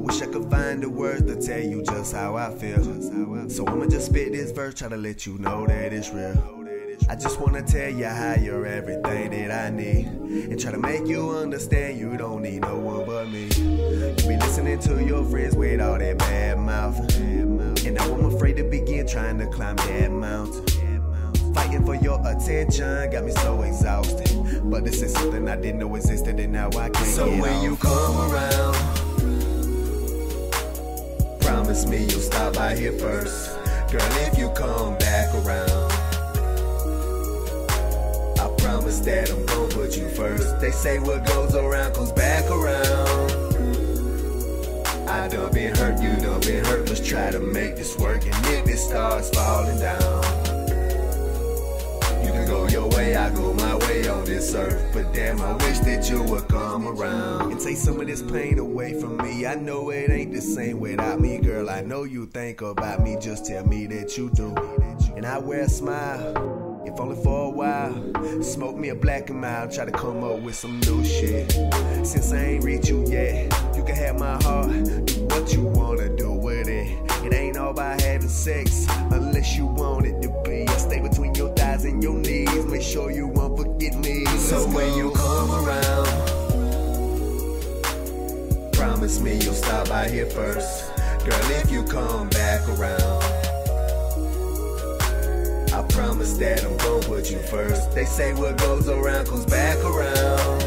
Wish I could find the words to tell you just how I feel. So I'ma just spit this verse, try to let you know that it's real. I just wanna tell you how you're everything that I need. And try to make you understand you don't need no one but me. You be listening to your friends with all that bad mouth. And now I'm afraid to begin trying to climb that mountain. Fighting for your attention got me so exhausted. But this is something I didn't know existed, and now I can't So when off. you come around, Promise me you'll stop by here first. Girl, if you come back around, I promise that I'm gonna put you first. They say what goes around comes back around. I done been hurt, you done been hurt. Let's try to make this work. And if it starts falling down, I go my way on this earth. But damn, I wish that you would come around and take some of this pain away from me. I know it ain't the same without me, girl. I know you think about me, just tell me that you do. And I wear a smile, if only for a while. Smoke me a black and mild, try to come up with some new shit. Since I ain't reached you yet, you'll here first. Girl, if you come back around, I promise that I'm gonna put you first. They say what goes around comes back around.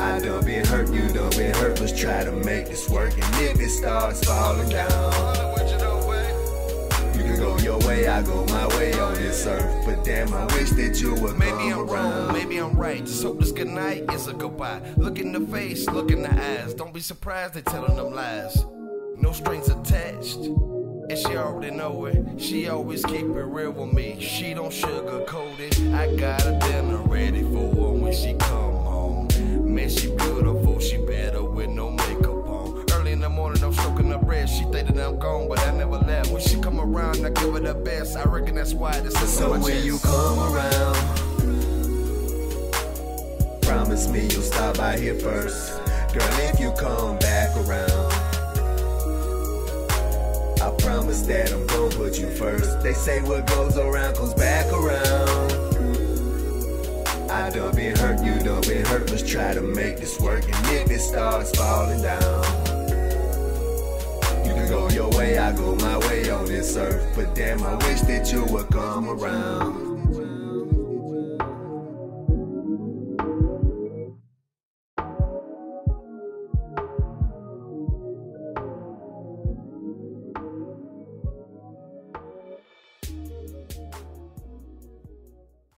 I done been hurt, you done been hurt. Let's try to make this work. And if it starts falling down, you can go your way, I go my way on this earth. Damn, I wish that you would Maybe I'm wrong, maybe I'm right. Just hope this good night is a goodbye. Look in the face, look in the eyes. Don't be surprised they telling them lies. No strings attached. And she already know it. She always keep it real with me. She don't sugarcoat it. I got a dinner ready for her when she come I'm gone, but I never left. When she come around, I give her the best. I reckon that's why this is so my when you come around, Promise me you'll stop by here first. Girl, if you come back around, I promise that I'm gonna put you first. They say what goes around comes back around. I done been hurt, you done been hurt. Let's try to make this work. And if it starts falling down, way, I go my way on this earth. But damn, I wish that you would come around.